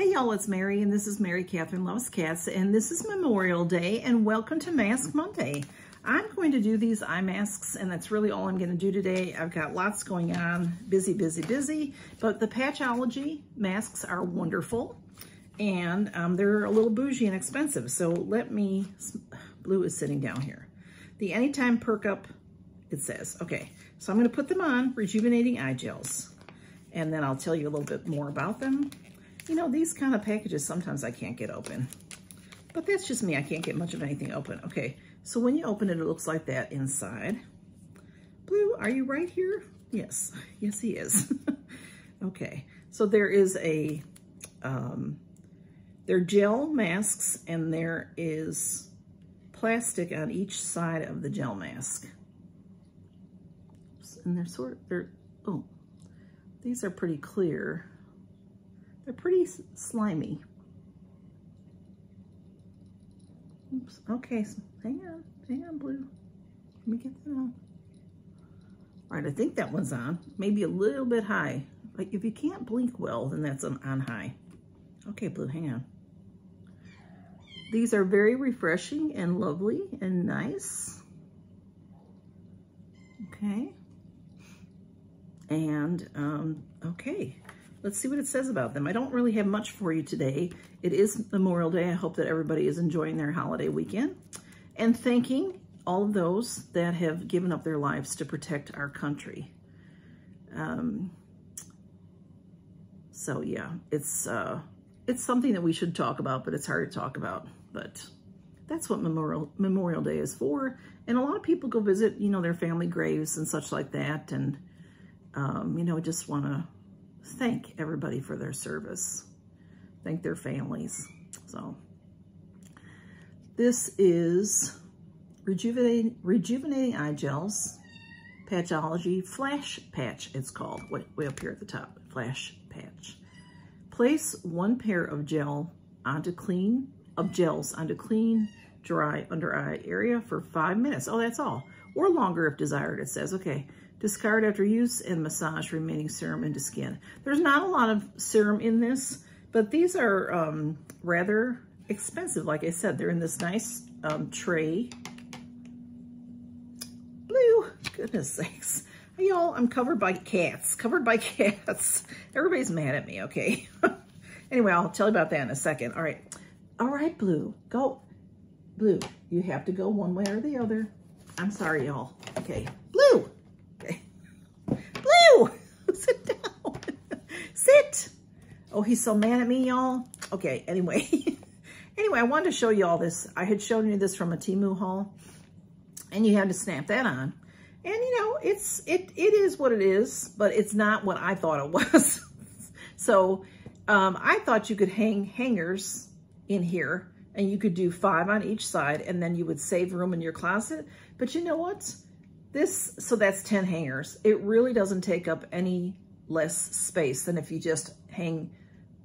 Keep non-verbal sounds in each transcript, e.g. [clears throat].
Hey y'all, it's Mary and this is Mary Catherine Loves Cats and this is Memorial Day and welcome to Mask Monday. I'm going to do these eye masks and that's really all I'm going to do today. I've got lots going on, busy, busy, busy, but the Patchology masks are wonderful and um, they're a little bougie and expensive. So let me, Blue is sitting down here. The Anytime Perk Up, it says. Okay, so I'm going to put them on, Rejuvenating Eye Gels, and then I'll tell you a little bit more about them you know, these kind of packages, sometimes I can't get open. But that's just me. I can't get much of anything open. Okay, so when you open it, it looks like that inside. Blue, are you right here? Yes, [laughs] yes he is. [laughs] okay, so there is a, um, they're gel masks and there is plastic on each side of the gel mask. And they're sort of, they're, oh, these are pretty clear. They're pretty slimy. Oops. Okay, so hang on. Hang on, Blue. Let me get that on. All right, I think that one's on. Maybe a little bit high. Like if you can't blink well, then that's on, on high. Okay, Blue, hang on. These are very refreshing and lovely and nice. Okay. And, um, okay. Let's see what it says about them. I don't really have much for you today. It is Memorial Day. I hope that everybody is enjoying their holiday weekend and thanking all of those that have given up their lives to protect our country. Um, so yeah, it's uh, it's something that we should talk about, but it's hard to talk about. But that's what Memorial Memorial Day is for. And a lot of people go visit, you know, their family graves and such like that. And, um, you know, just want to thank everybody for their service. Thank their families. So this is Rejuvenating, Rejuvenating Eye Gels, Patchology Flash Patch, it's called, way, way up here at the top, Flash Patch. Place one pair of gel onto clean, of gels onto clean, dry under eye area for five minutes. Oh, that's all. Or longer if desired, it says. Okay, Discard after use and massage remaining serum into skin. There's not a lot of serum in this, but these are um, rather expensive. Like I said, they're in this nice um, tray. Blue, goodness sakes. Y'all, I'm covered by cats, covered by [laughs] cats. Everybody's mad at me, okay? [laughs] anyway, I'll tell you about that in a second. All right, all right, Blue, go. Blue, you have to go one way or the other. I'm sorry, y'all. Okay, Blue. Okay, Blue, [laughs] sit down. [laughs] Sit. Oh, he's so mad at me, y'all. Okay, anyway. [laughs] anyway, I wanted to show you all this. I had shown you this from a Temu haul. And you had to snap that on. And, you know, it's it it is what it is, but it's not what I thought it was. so, um, I thought you could hang hangers in here and you could do five on each side and then you would save room in your closet. But you know what? This, so that's 10 hangers. It really doesn't take up any less space than if you just hang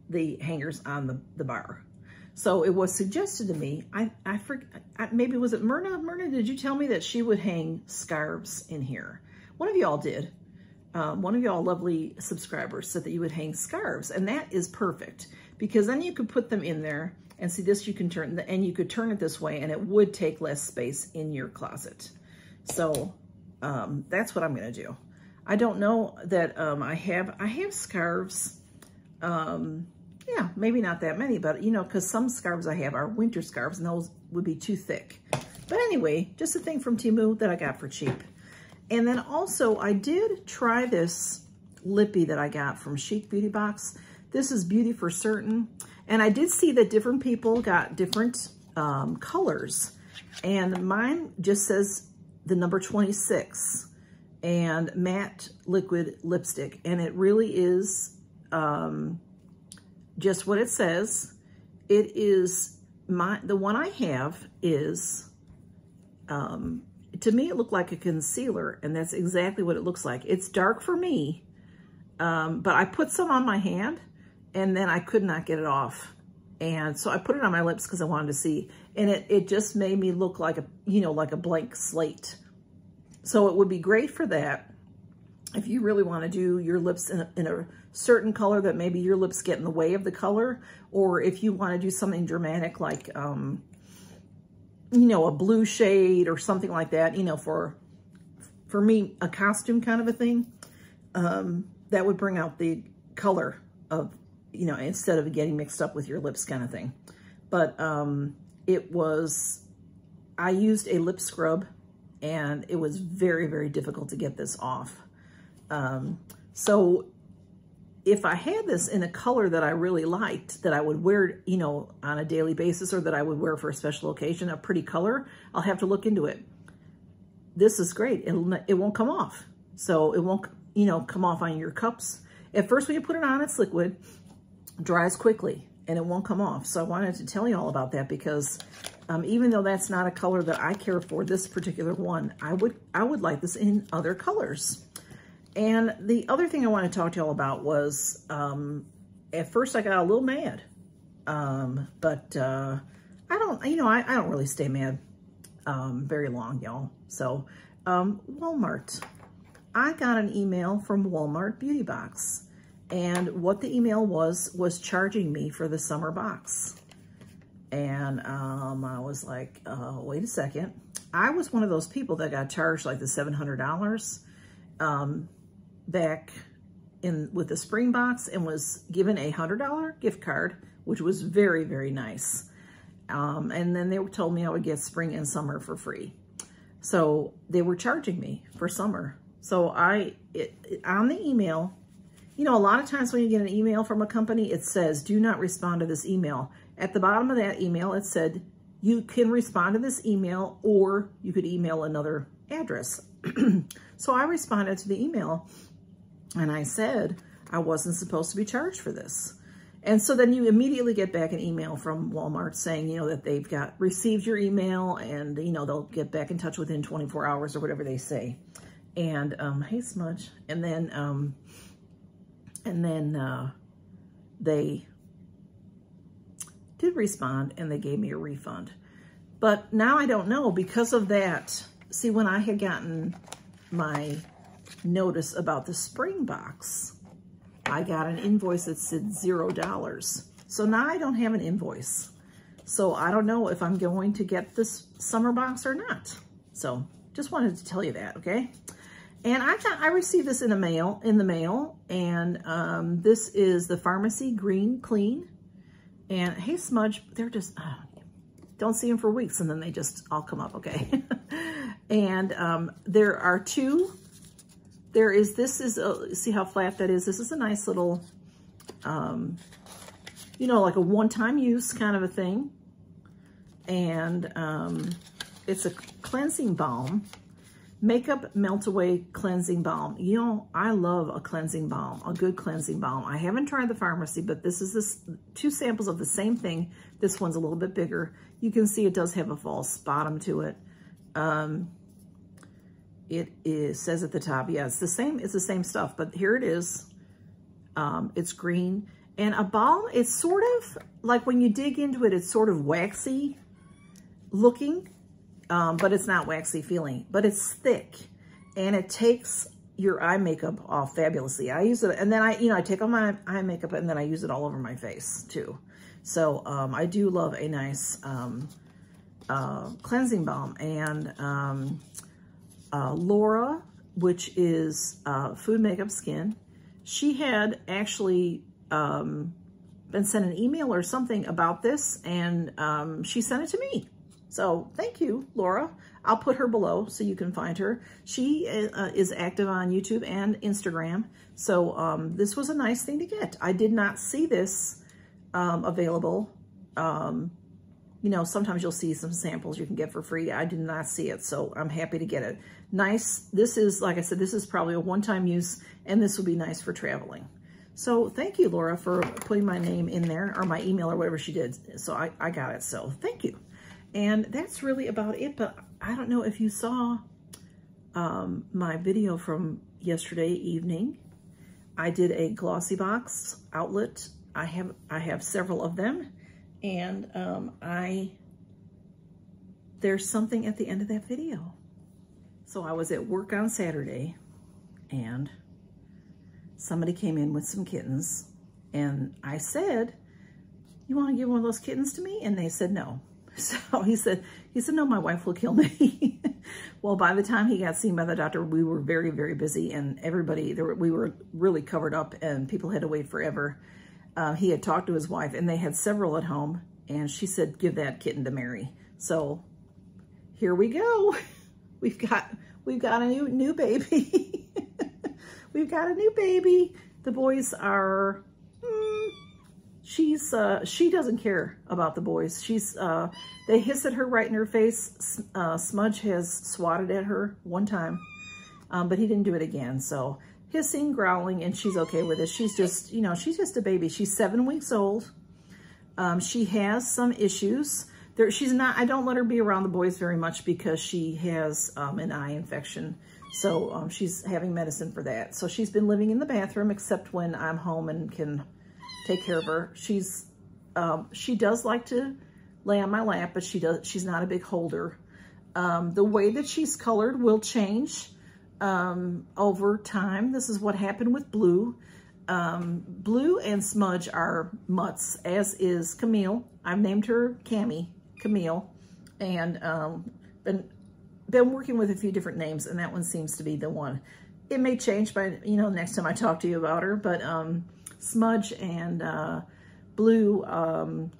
the hangers on the, the bar. So it was suggested to me, I, I forget, maybe was it Myrna? Myrna, did you tell me that she would hang scarves in here? One of y'all did. Um, one of y'all lovely subscribers said that you would hang scarves and that is perfect because then you could put them in there and see this you can turn, and you could turn it this way and it would take less space in your closet. So um, that's what I'm going to do. I don't know that um, I have, I have scarves. Um, yeah, maybe not that many, but you know, because some scarves I have are winter scarves and those would be too thick. But anyway, just a thing from Temu that I got for cheap. And then also I did try this lippy that I got from Chic Beauty Box. This is Beauty for Certain. And I did see that different people got different um, colors. And mine just says the number 26 and matte liquid lipstick. And it really is um, just what it says. It is my, the one I have is, um, to me, it looked like a concealer and that's exactly what it looks like. It's dark for me, um, but I put some on my hand and then I could not get it off. And so I put it on my lips because I wanted to see. And it, it just made me look like a, you know, like a blank slate. So it would be great for that. if you really want to do your lips in a, in a certain color that maybe your lips get in the way of the color, or if you want to do something dramatic like, um, you know, a blue shade or something like that, you know, for, for me, a costume kind of a thing, um, that would bring out the color of, you know, instead of getting mixed up with your lips kind of thing. But um, it was, I used a lip scrub and it was very, very difficult to get this off. Um, so if I had this in a color that I really liked, that I would wear, you know, on a daily basis or that I would wear for a special occasion, a pretty color, I'll have to look into it. This is great. It'll, it won't come off. So it won't, you know, come off on your cups. At first, when you put it on, it's liquid, dries quickly, and it won't come off. So I wanted to tell you all about that because um, even though that's not a color that I care for, this particular one, I would, I would like this in other colors. And the other thing I want to talk to y'all about was, um, at first I got a little mad. Um, but, uh, I don't, you know, I, I don't really stay mad, um, very long, y'all. So, um, Walmart. I got an email from Walmart Beauty Box. And what the email was, was charging me for the summer box. And um, I was like, uh, wait a second. I was one of those people that got charged like the $700. Um, back in with the spring box and was given a $100 gift card, which was very, very nice. Um, and then they told me I would get spring and summer for free. So they were charging me for summer. So I, it, on the email, you know, a lot of times when you get an email from a company, it says, do not respond to this email. At the bottom of that email, it said, you can respond to this email or you could email another address. [clears throat] so I responded to the email and I said, I wasn't supposed to be charged for this. And so then you immediately get back an email from Walmart saying, you know, that they've got received your email and, you know, they'll get back in touch within 24 hours or whatever they say. And, um, hey, Smudge. And then, um, and then, uh, they did respond and they gave me a refund. But now I don't know because of that. See, when I had gotten my notice about the spring box. I got an invoice that said zero dollars. So now I don't have an invoice. So I don't know if I'm going to get this summer box or not. So just wanted to tell you that, okay? And I got, I received this in the mail, in the mail, and um, this is the Farmacy Green Clean. And hey, Smudge, they're just, oh, don't see them for weeks, and then they just all come up, okay? [laughs] and um, there are two there is, this is, a, see how flat that is? This is a nice little, um, you know, like a one-time use kind of a thing. And um, it's a cleansing balm, makeup melt away cleansing balm. You know, I love a cleansing balm, a good cleansing balm. I haven't tried the Farmacy, but this is this two samples of the same thing. This one's a little bit bigger. You can see it does have a false bottom to it. Um, it is says at the top, yeah, it's the same, it's the same stuff, but here it is. Um, it's green. And a balm, it's sort of, like when you dig into it, it's sort of waxy looking, um, but it's not waxy feeling, but it's thick. And it takes your eye makeup off fabulously. I use it, and then I, you know, I take off my eye makeup and then I use it all over my face too. So um, I do love a nice um, uh, cleansing balm. And um, uh, Laura, which is uh, Food Makeup Skin. She had actually um, been sent an email or something about this, and um, she sent it to me. So thank you, Laura. I'll put her below so you can find her. She uh, is active on YouTube and Instagram. So um, this was a nice thing to get. I did not see this um, available um, you know, sometimes you'll see some samples you can get for free. I did not see it, so I'm happy to get it. Nice. This is, like I said, this is probably a one-time use, and this will be nice for traveling. So thank you, Laura, for putting my name in there, or my email, or whatever she did. So I, I got it, so thank you. And that's really about it, but I don't know if you saw um, my video from yesterday evening. I did a Glossybox outlet. I have I have several of them and um, I, there's something at the end of that video. So I was at work on Saturday and somebody came in with some kittens and I said, you want to give one of those kittens to me? And they said no. [laughs] So he said, he said, no, my wife will kill me. [laughs] well, by the time he got seen by the doctor, we were very, very busy and everybody, there we were really covered up and people had to wait forever. Uh, he had talked to his wife and they had several at home and she said, give that kitten to Mary. So here we go. [laughs] We've got, we've got a new, new baby. we've got a new baby. The boys are she's uh, she doesn't care about the boys. She's uh, they hiss at her right in her face. Uh, Smudge has swatted at her one time, um, but he didn't do it again. So hissing, growling, and she's okay with it. She's just you know she's just a baby. She's seven weeks old. Um, she has some issues. There, she's not. I don't let her be around the boys very much because she has um, an eye infection. So um, she's having medicine for that. So she's been living in the bathroom except when I'm home and can take care of her. She's um, she does like to lay on my lap, but she does she's not a big holder. Um, the way that she's colored will change um, over time. This is what happened with Blue. Um, Blue and Smudge are mutts, as is Camille. I've named her Cammy, Camille, and um, been been working with a few different names, and that one seems to be the one. It may change by, you know, next time I talk to you about her, but um, Smudge and uh, Blue um,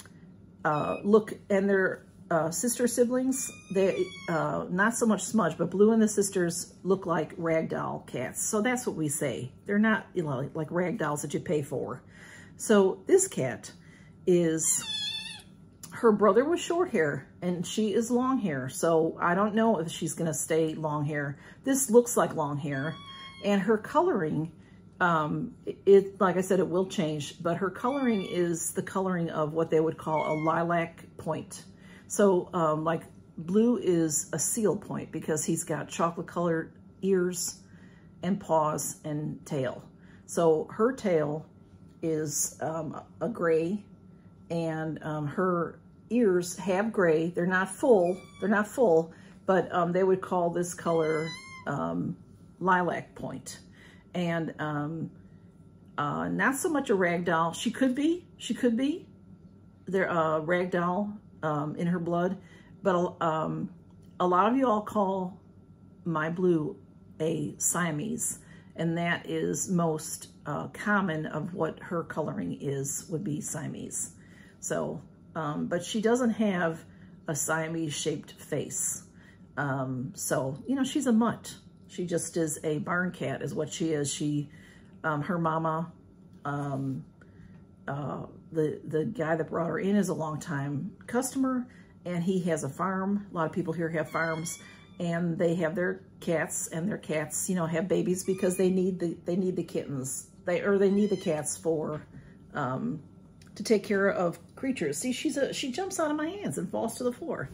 uh, look, and their uh, sister siblings, they uh, not so much Smudge, but Blue and the sisters look like ragdoll cats. So that's what we say. They're not you know, like ragdolls that you pay for. So this cat is, her brother was short hair and she is long hair. So I don't know if she's going to stay long hair. This looks like long hair and her coloring um, it, like I said, it will change, but her coloring is the coloring of what they would call a lilac point. So um, like blue is a seal point because he's got chocolate colored ears and paws and tail. So her tail is um, a gray and um, her ears have gray. They're not full, they're not full, but um, they would call this color um, lilac point and um, uh, not so much a rag doll. She could be, she could be. There, a rag doll um, in her blood, but um, a lot of you all call my blue a Siamese, and that is most uh, common of what her coloring is, would be Siamese. So, um, but she doesn't have a Siamese shaped face. Um, so, you know, she's a mutt. She just is a barn cat is what she is. She, um, her mama, um, uh, the, the guy that brought her in is a long time customer and he has a farm. A lot of people here have farms and they have their cats and their cats, you know, have babies because they need the, they need the kittens. They, or they need the cats for, um, to take care of creatures. See, she's a, she jumps out of my hands and falls to the floor.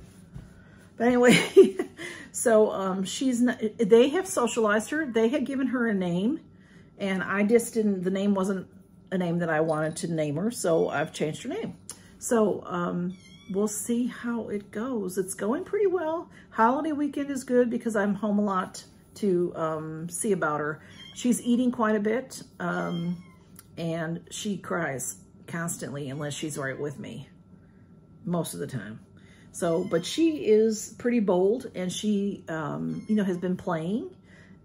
But anyway, [laughs] so um, she's not, they have socialized her. They had given her a name and I just didn't, the name wasn't a name that I wanted to name her. So I've changed her name. So um, we'll see how it goes. It's going pretty well. Holiday weekend is good because I'm home a lot to um, see about her. She's eating quite a bit um, and she cries constantly unless she's right with me most of the time. So, but she is pretty bold and she, um, you know, has been playing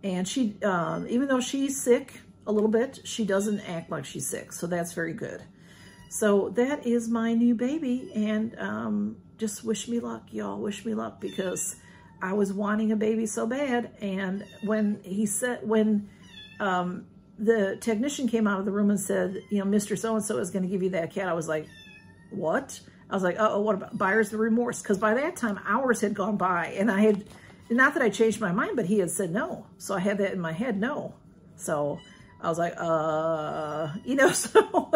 and she, um, even though she's sick a little bit, she doesn't act like she's sick. So that's very good. So that is my new baby and um, just wish me luck, y'all. Wish me luck because I was wanting a baby so bad. And when he said, when um, the technician came out of the room and said, you know, Mr. So-and-so is going to give you that cat, I was like, what? I was like, oh, what about buyer's remorse? Because by that time, hours had gone by, and I had, not that I changed my mind, but he had said no. So I had that in my head, no. So I was like, uh, [laughs] you know, so,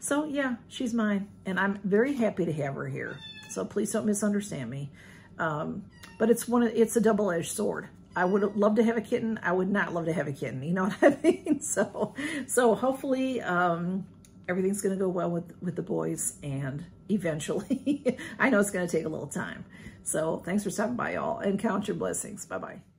so yeah, she's mine. And I'm very happy to have her here. So please don't misunderstand me. Um, but it's one of, it's a double-edged sword. I would love to have a kitten. I would not love to have a kitten. You know [laughs] what I mean? So, so hopefully, um, everything's going to go well with, with the boys and eventually. [laughs] I know it's going to take a little time. So thanks for stopping by, y'all, and count your blessings. Bye-bye.